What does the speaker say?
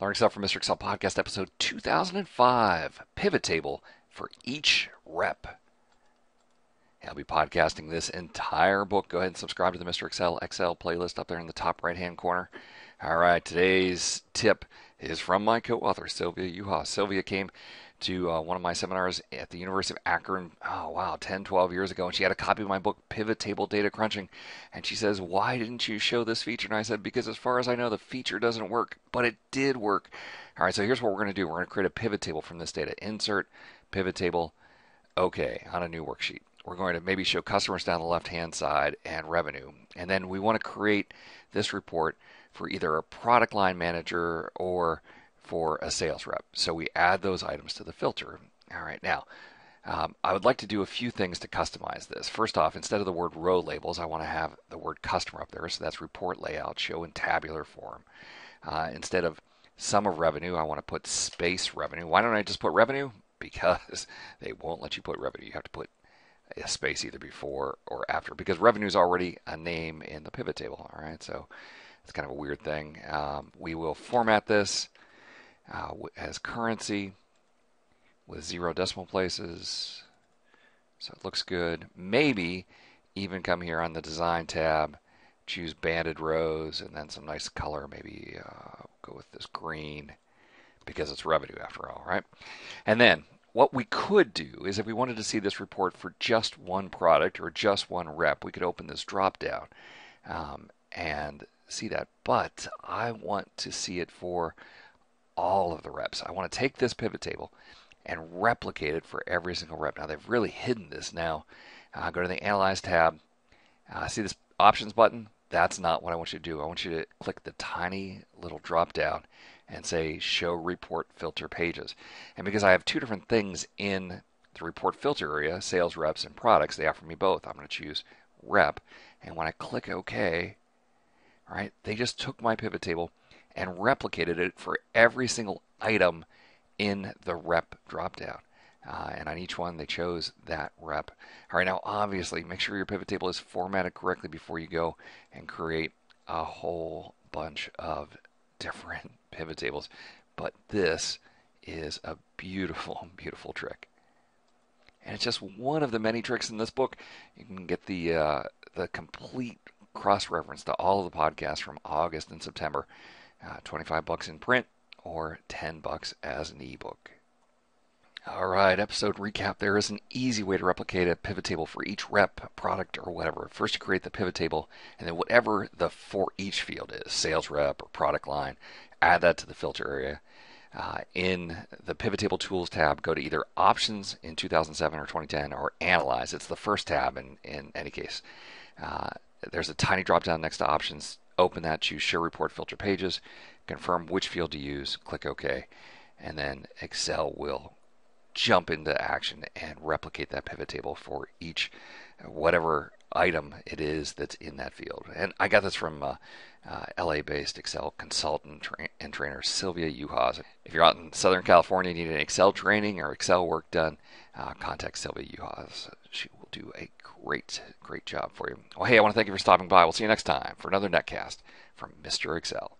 Learning Stuff from Mr. Excel Podcast, episode 2005 Pivot Table for each rep. I'll be podcasting this entire book. Go ahead and subscribe to the Mr. Excel Excel playlist up there in the top right hand corner. All right, today's tip is from my co author, Sylvia Juhasz. Sylvia came to uh, one of my seminars at the University of Akron, oh wow, 10, 12 years ago, and she had a copy of my book, Pivot Table Data Crunching. And she says, Why didn't you show this feature? And I said, Because as far as I know, the feature doesn't work, but it did work. All right, so here's what we're going to do we're going to create a pivot table from this data. Insert, pivot table, okay, on a new worksheet. We're going to maybe show customers down the left hand side and revenue. And then we want to create this report for either a product line manager or for a sales rep. So we add those items to the filter. All right, now um, I would like to do a few things to customize this. First off, instead of the word row labels, I want to have the word customer up there. So that's report layout, show in tabular form. Uh, instead of sum of revenue, I want to put space revenue. Why don't I just put revenue? Because they won't let you put revenue. You have to put a space either before or after because revenue is already a name in the pivot table. All right, so it's kind of a weird thing. Um, we will format this uh, as currency with zero decimal places. So it looks good. Maybe even come here on the design tab, choose banded rows, and then some nice color. Maybe uh, go with this green because it's revenue after all, right? And then what we could do is if we wanted to see this report for just one product or just one rep, we could open this drop down um, and see that. But I want to see it for all of the reps. I want to take this pivot table and replicate it for every single rep. Now they've really hidden this now. Uh, go to the Analyze tab. Uh, see this Options button? That's not what I want you to do. I want you to click the tiny little drop down and say Show Report Filter Pages. And because I have two different things in the report filter area, sales reps and products, they offer me both. I'm going to choose rep. And when I click OK, right, they just took my pivot table and replicated it for every single item in the rep dropdown. Uh, and on each one, they chose that rep. All right, now obviously, make sure your pivot table is formatted correctly before you go and create a whole bunch of different pivot tables. But this is a beautiful, beautiful trick. And it's just one of the many tricks in this book. You can get the uh, the complete cross reference to all of the podcasts from August and September uh, 25 bucks in print or 10 bucks as an ebook. All right, episode recap. There is an easy way to replicate a pivot table for each rep, product, or whatever. First, you create the pivot table, and then whatever the for each field is sales rep or product line add that to the filter area. Uh, in the pivot table tools tab, go to either options in 2007 or 2010 or analyze. It's the first tab in, in any case. Uh, there's a tiny drop down next to options open that, choose Show Report Filter Pages, confirm which field to use, click OK, and then Excel will jump into action and replicate that pivot table for each whatever item it is that's in that field. And I got this from uh, uh, LA-based Excel consultant tra- and trainer Sylvia Juhasz. If you're out in Southern California and need an Excel training or Excel work done, uh, contact Sylvia Juhasz. She will do a great, great job for you. Well, hey, I want to thank you for stopping by. We'll see you next time for another netcast from Mr. Excel.